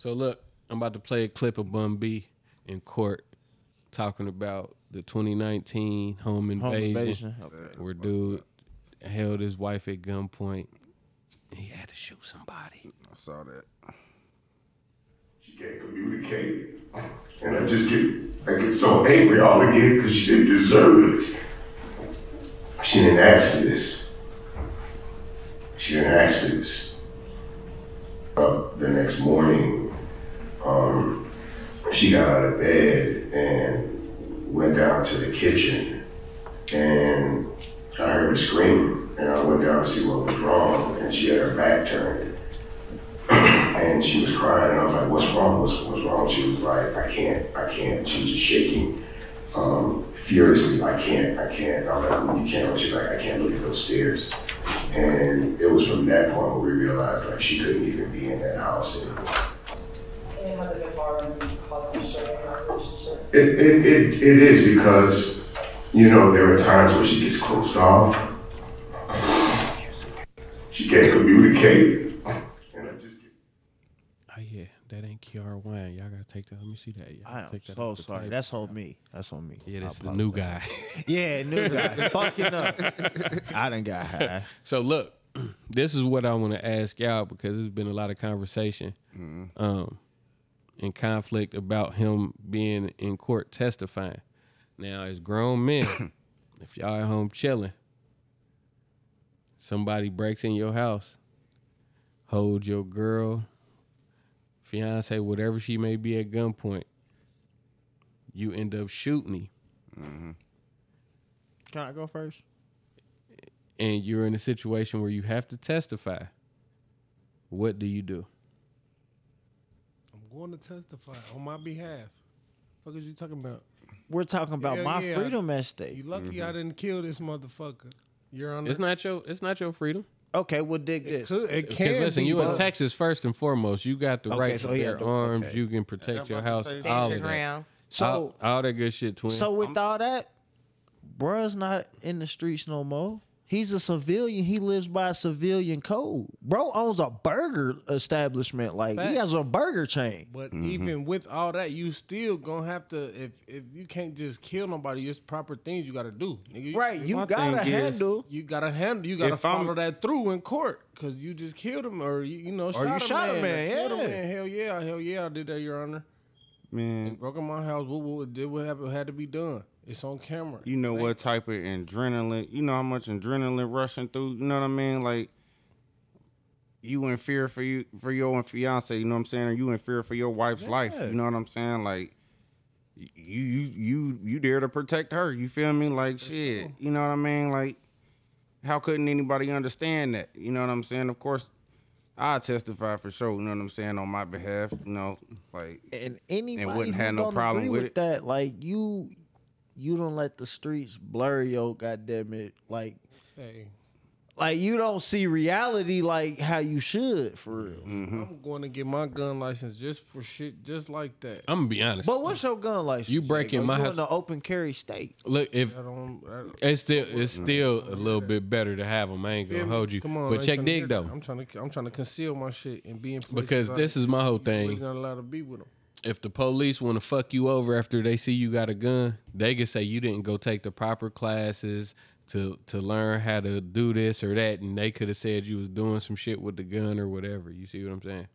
So look, I'm about to play a clip of Bun B in court talking about the 2019 home Home invasion, invasion. Okay. where dude held his wife at gunpoint. He had to shoot somebody. I saw that. She can't communicate. And I just get, I get so angry all again because she didn't deserve it. She didn't ask for this. She didn't ask for this. Uh, the next morning, um, she got out of bed and went down to the kitchen and I heard a scream and I went down to see what was wrong and she had her back turned and she was crying, and I was like, "What's wrong? What's, what's wrong?" She was like, "I can't, I can't." She was just shaking um, furiously. I can't, I can't. I was like, "Well, "You can't." She's like, "I can't look at those stairs." And it was from that point where we realized like she couldn't even be in that house anymore. And has it been hard on you causing strain in our relationship? It, it, it, it is because, you know, there are times where she gets closed off. She can't communicate. And I just get Oh yeah, that ain't Kiara Wine. Y'all gotta take that. Let me see that. Y'all I am take that so off sorry. table. That's on me. That's on me. yeah, I this is the new guy. Yeah, new guy. Fucking up. I done got high. So look, this is what I want to ask y'all because there's been a lot of conversation, um, and conflict about him being in court testifying. Now, as grown men, if y'all at home chilling, somebody breaks in your house, hold your girl, fiance, whatever she may be at gunpoint, you end up shooting him. Mm-hmm. Can I go first? and you're in a situation where you have to testify, what do you do? I'm going to testify on my behalf. Fuck is you talking about? We're talking about Yeah, my yeah. freedom at stake. You lucky I mm-hmm. didn't kill this motherfucker. You're on. It's not your it's not your freedom. Okay, well, dig It, this. could, it Because can listen, be, you in but- Texas first and foremost. You got the Okay, right so to he bear had arms. okay. You can protect your house. to say All that. of that. ground. So, all, all that good shit, twin. so with all that, bruh's not in the streets no more. He's a civilian. He lives by a civilian code. Bro owns a burger establishment. Like he has a burger chain. But mm-hmm. even with all that, you still gonna have to. If if you can't just kill nobody, there's proper things you gotta do. Nigga. Right, you gotta thing is- handle. You gotta handle. You gotta If I'm- follow that through in court because you just killed him, or you, you know, shot you a shot a man, man, or killed yeah. man. Hell yeah, hell yeah, I did that, Your Honor. Man, Broke in my house. What, what did what happened had to be done? It's on camera. you know what type of adrenaline, you know how much adrenaline rushing through, you know what I mean? Like you in fear for you for your fiance, you know what I'm saying? Or you in fear for your wife's life, you know what I'm saying? Like you you you you there to protect her, you feel me? Like shit, you know what I mean? Like how couldn't anybody understand that? You know what I'm saying? Of course I testify for sure, you know what I'm saying, on my behalf, you know, like and anybody wouldn't have no problem agree with with that, like you, you don't let the streets blur your goddamn it. Like, Hey, like you don't see reality like how you should for real. Mm-hmm. I'm going to get my gun license just for shit just like that. I'm gonna be honest. But what's your gun license? You breaking Nigga? my you house- in the open carry state. Look, if I don't. I don't it's still it's still a little bit better to have them. I ain't gonna hold you. Come on, but check trying to hear dig though, I'm trying to. I'm trying to conceal my shit and be in because I- this is my whole you really thing. not allowed to be with them. if the police want to fuck you over after they see you got a gun, they can say you didn't go take the proper classes to to learn how to do this or that, and they could have said you was doing some shit with the gun or whatever. You see what I'm saying?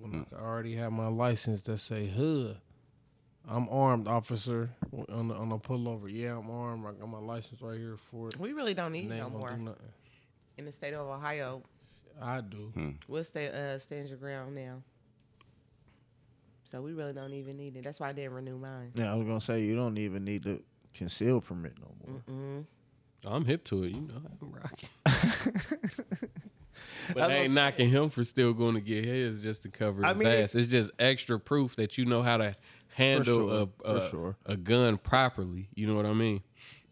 When I already have my license that say hood. I'm armed, officer. On the on the pullover, yeah, I'm armed. I got my license right here for it. We really don't need They no more do in the state of Ohio. I do. We'll stay uh, stand your ground now. So we really don't even need it. That's why I didn't renew mine. Yeah, I was gonna say you don't even need the conceal permit no more. I'm hip to it. You know, I'm rocking. but they ain't knocking him for still going to get his just to cover I his mean, ass. It's just extra proof that you know how to handle sure, a, a, sure. a gun properly. You know what I mean?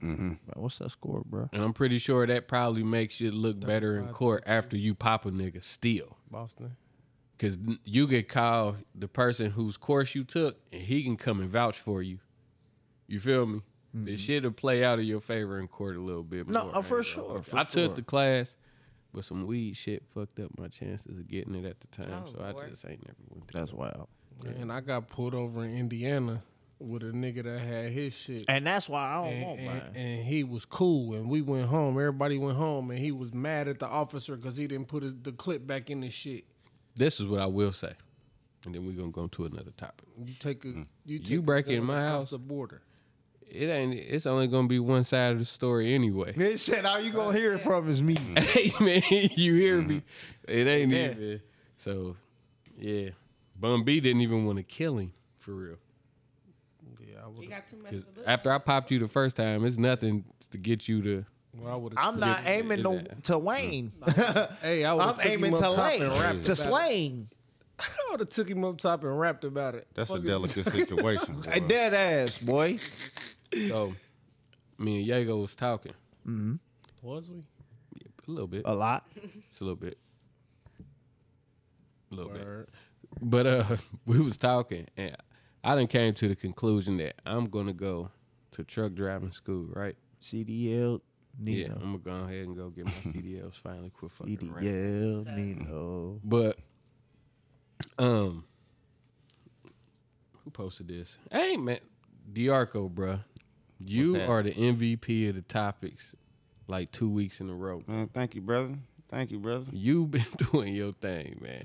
Mm-hmm. Man, What's that score, bro? And I'm pretty sure that probably makes you look better in court after you pop a nigga still. Boston. Cause you get called the person whose course you took, and he can come and vouch for you. You feel me? The shit will play out in your favor in court a little bit No, more. uh, for I ain't gonna sure, for I sure. took the class. but some weed shit fucked up my chances of getting it at the time. Oh, so I just ain't never went. To That's wild. And I got pulled over in Indiana with a nigga that had his shit. And that's why I don't and, want and- mine. and he was cool, and we went home. Everybody went home, and he was mad at the officer because he didn't put his, the clip back in the shit. This is what I will say, and then we're gonna go to another topic. You take a you, take You break gun in my house? the border. It ain't. It's only gonna be one side of the story anyway. They said all you gonna hear it from is me. hey man, you hear me? Mm-hmm. It ain't Yeah. even. So, yeah, Bun B didn't even want to kill him for real. Yeah, I You would. got too much 'Cause to after I popped you the first time, it's nothing to get you to. Well, I would. I'm not Yeah, aiming no, to Wayne. Hey, I would I'm aiming to Lane. rapped To about. Slang. I would have took him up top and rapped about it. That's a Fuck is- delicate situation. boy. A dead ass, boy. So, me and Yago was talking Mm-hmm. Was we? a little bit, A lot. just a little bit, a little bit. But uh, we was talking, and I done came to the conclusion that I'm gonna go to truck driving school, right? CDL Yeah, I'm gonna go ahead and go get my CDLs finally. Quit fucking around. CDL Nino. But um, who posted this? Hey man, Diarco, bruh. You are the MVP of the topics, like two weeks in a row. Man, thank you, brother. Thank you, brother. You've been doing your thing, man.